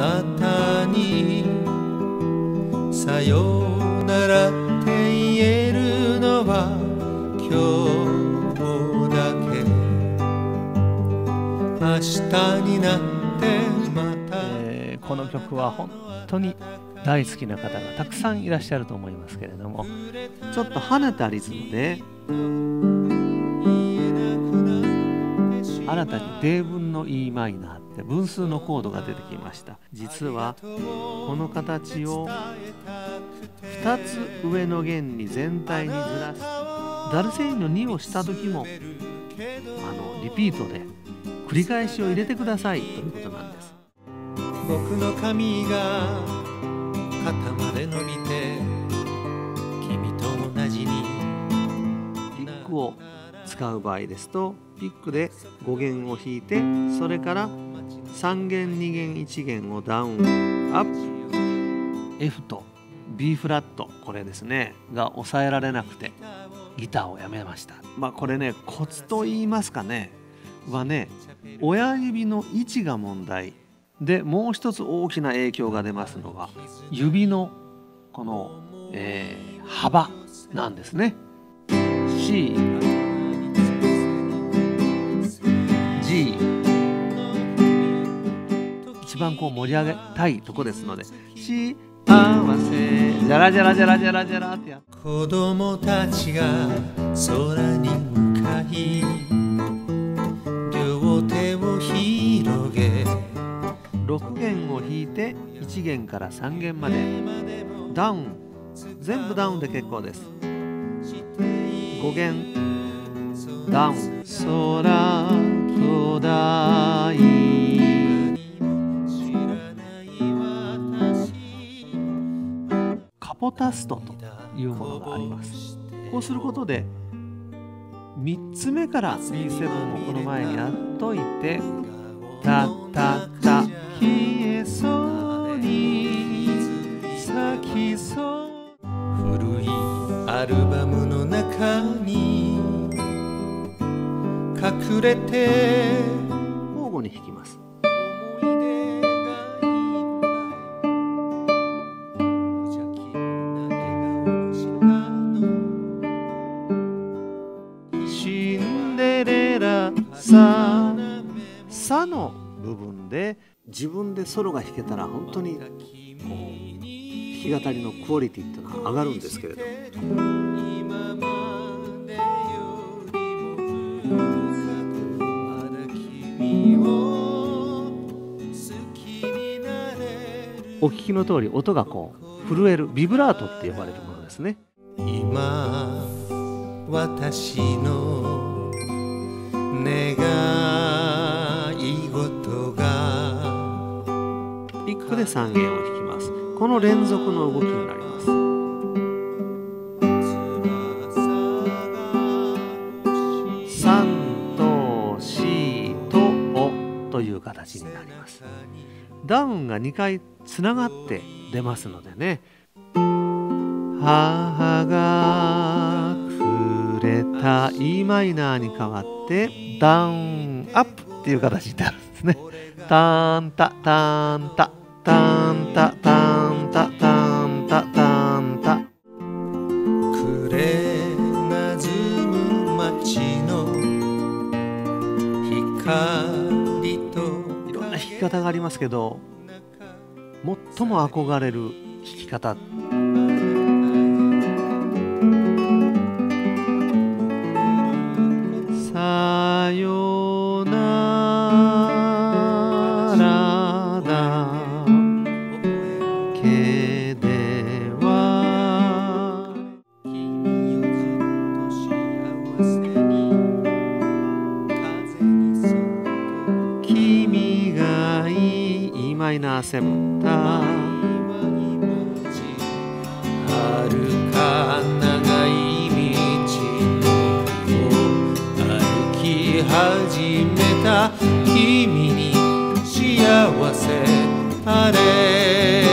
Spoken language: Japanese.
なたにさようならって言えるのは今日だけ。明日になってまた、えーこの曲は本当に大好きな方がたくさんいらっしゃると思いますけれども。ちょっと跳ねたリズムで新たに米分の e マイナーって分数のコードが出てきました。実はこの形を2つ上の弦に全体にずらすダルセインの2をした時もあのリピートで繰り返しを入れてくださいということなんです。僕の髪が肩まで伸びて君と同じに。ピックを使う場合ですとピックで5弦を弾いてそれから3弦2弦1弦をダウンアップ。F と B フラットこれですねが抑えられなくてギターをやめました。まあこれねコツと言いますかねはね親指の位置が問題。でもう一つ大きな影響が出ますのは指のこの、えー幅なんですね。C G 一番こう盛り上げたいとこですので「幸せ。じゃらじゃらじゃらじゃらじゃら」ってやっ子供たちが空に向かい両手を広げ。6弦を弾いて1弦から3弦まで。ダウン。全部ダウンで結構です。5弦。ダウン。空カポタストというものがあります。こうすることで3つ目から B7 をこの前にやっといてタッ隠れて。交互に弾きます。シンデレラささの部分で自分でソロが弾けたら本当にこう弾き語りのクオリティっていうのは上がるんですけれど今お聞きの通り音がこう震えるビブラートって呼ばれるものですね。今私の願い事がピックで3弦を弾きます。この連続の動きになります。3と4とおという形になります。ダウンが2回つながって出ますのでね。母がくれた e マイナーに変わってダウンアップっていう形になるんですね。タンタタンタタンタタンタタンタタンタ。くれなずむ街の光といろんな弾き方がありますけど最も憧れる弾き方。マイナーセブンタはるか長い道を歩き始めた。君に幸せあれ。